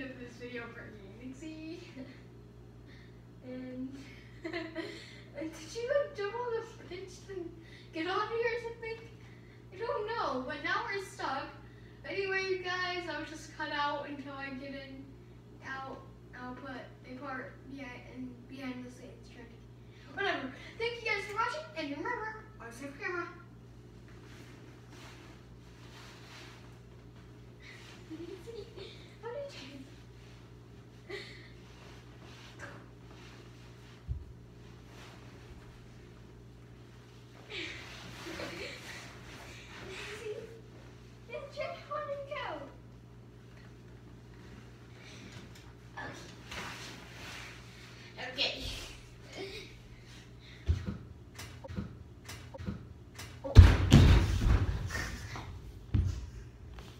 jump right See? and, and uh, did you like jump on the bench and get on here or something? I don't know, but now we're stuck. Anyway, you guys, I'll just cut out until I get in. Out. I'll put a part behind and behind the scenes. Whatever. Thank you guys for watching, and remember, always have Okay.